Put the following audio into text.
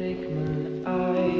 take my eyes.